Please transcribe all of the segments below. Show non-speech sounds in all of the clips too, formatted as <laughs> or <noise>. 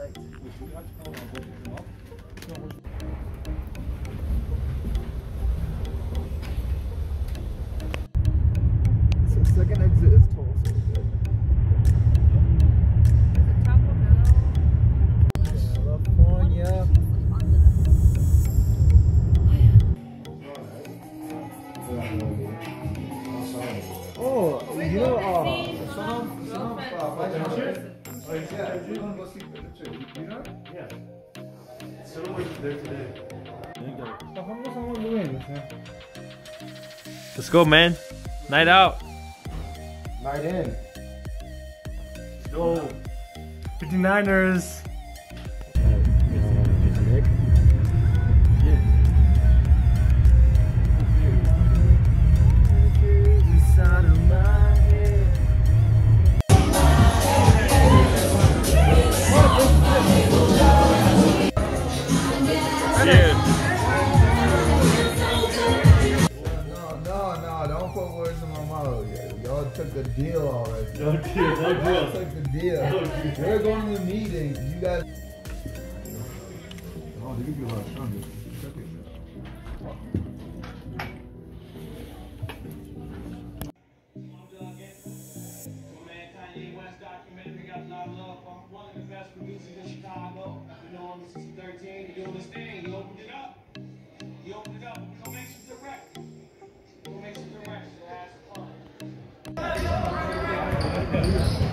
사이즈. Let's go, man. Night out. Night in. Go. 59ers. Oh, they give you a lot of stronger. Kanye West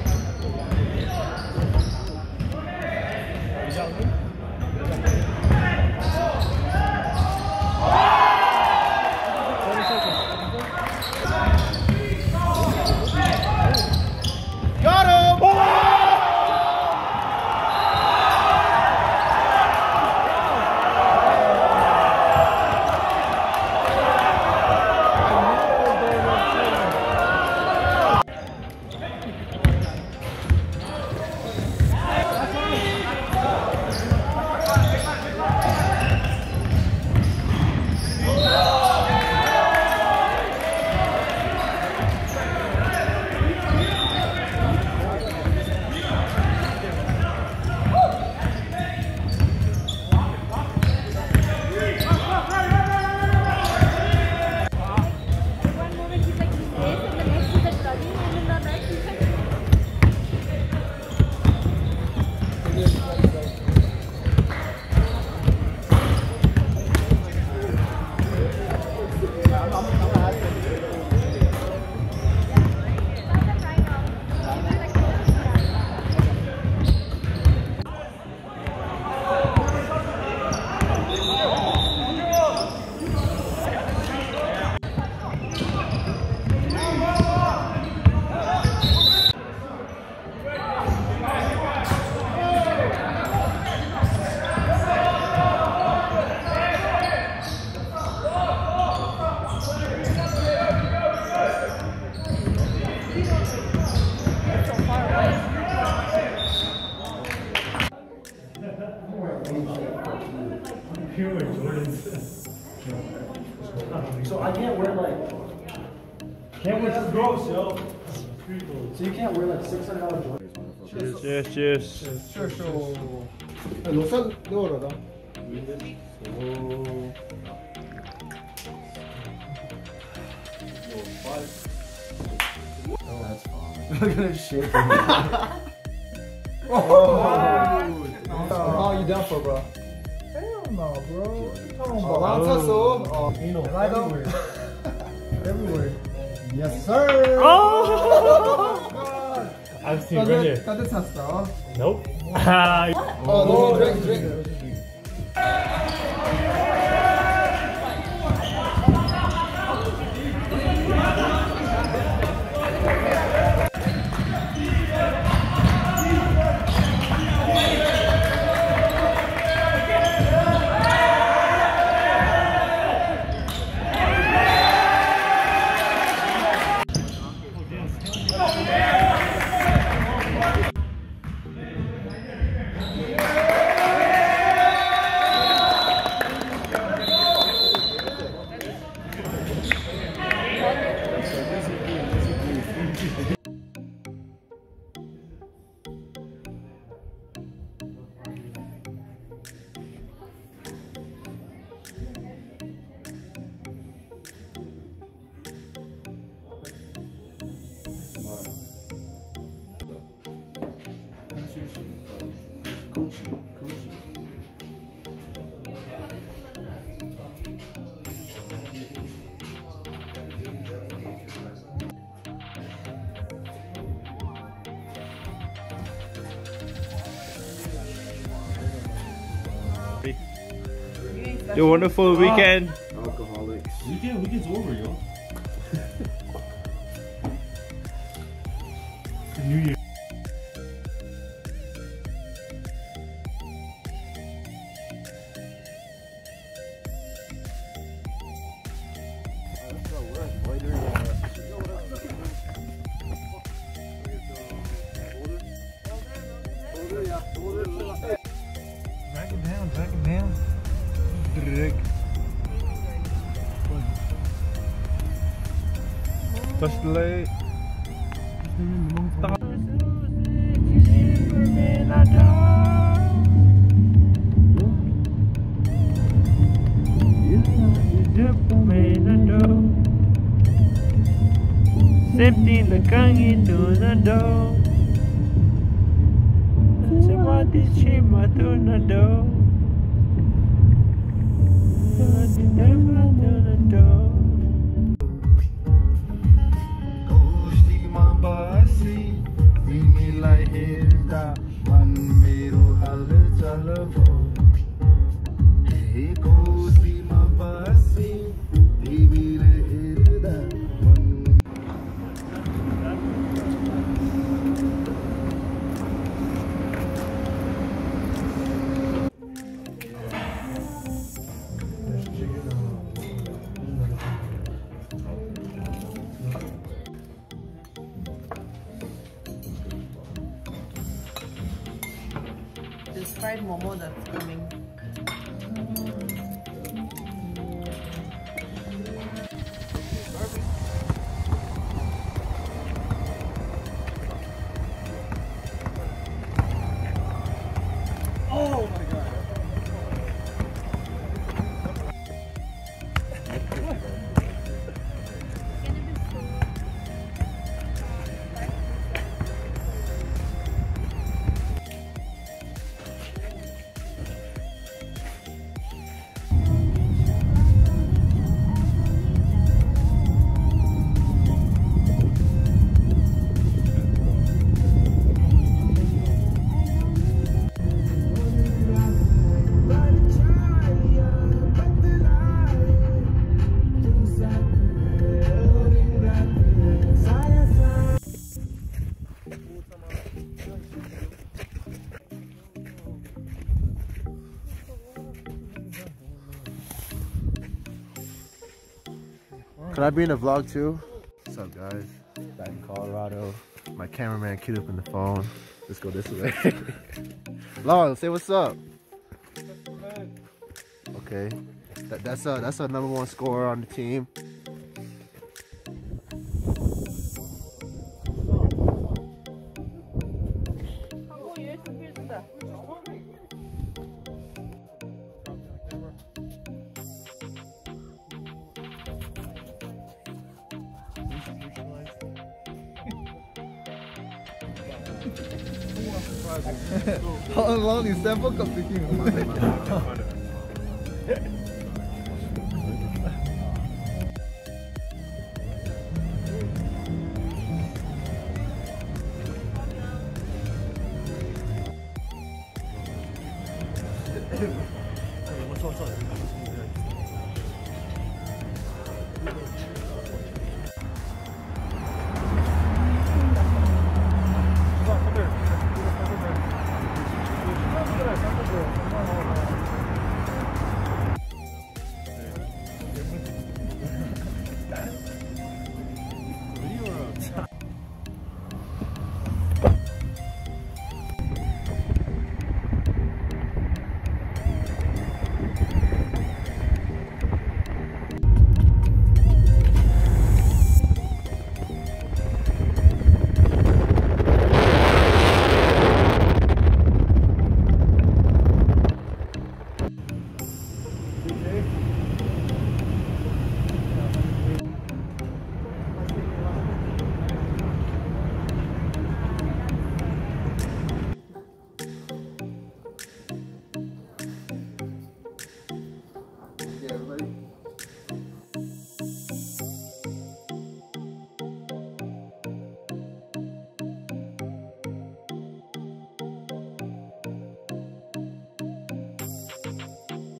Can't wait to gross. So you can't wear like six hundred dollar Jordans. Cheers, cheers, cheers. Sure, sure. No sal de oro, ¿no? Look at this shit. Oh, you done for, bro? Hell no, bro. Come on, bro. I'm so Oh, you know, right everywhere. <laughs> everywhere. Yes, sir. Oh! God. <laughs> I've seen it right here. 따뜻했어. Nope. <laughs> Ah, Oh, drink, drink. The wonderful weekend. Ah. Alcoholics. Weekend, weekend's over, yo. The leg. Septi lekang itu nado Semua di cima tu nado Di मेरो हालचाल भो describe Momo the coming Can I be in a vlog too? What's up, guys? Back in Colorado. My cameraman queued up in the phone. Let's go this way. <laughs> Long, say what's up. Okay, that, that's a that's our number one scorer on the team. How long is that of thinking?